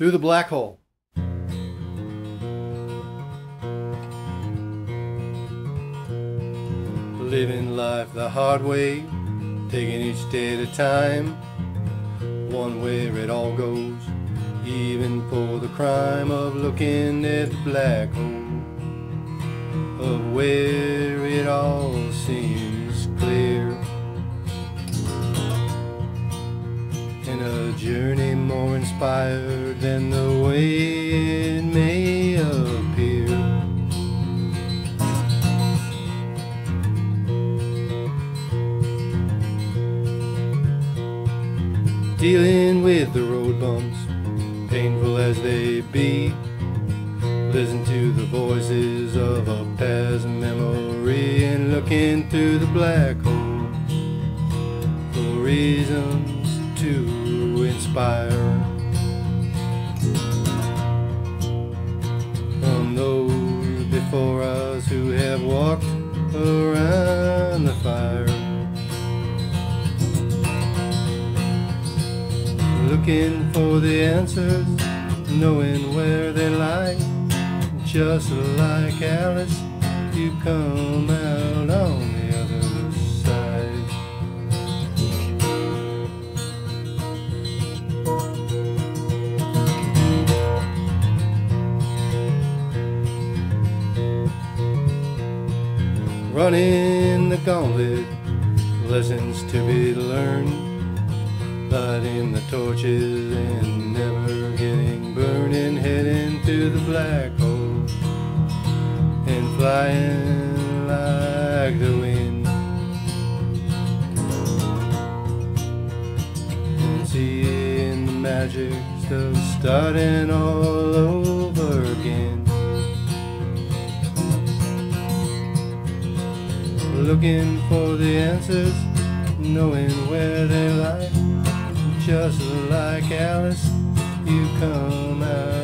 Through the Black Hole. Living life the hard way, taking each day at a time. One where it all goes, even for the crime of looking at the black hole. Of where it all seems In a journey more inspired than the way it may appear. Dealing with the road bumps, painful as they be. Listen to the voices of a past memory and looking through the black hole for reasons to inspire. From those before us who have walked around the fire. Looking for the answers, knowing where they lie. Just like Alice, you come out Running the gauntlet, lessons to be learned. Lighting the torches and never getting burned heading to the black hole and flying like the wind. And seeing the magic stuff starting all looking for the answers knowing where they lie just like Alice, you come out.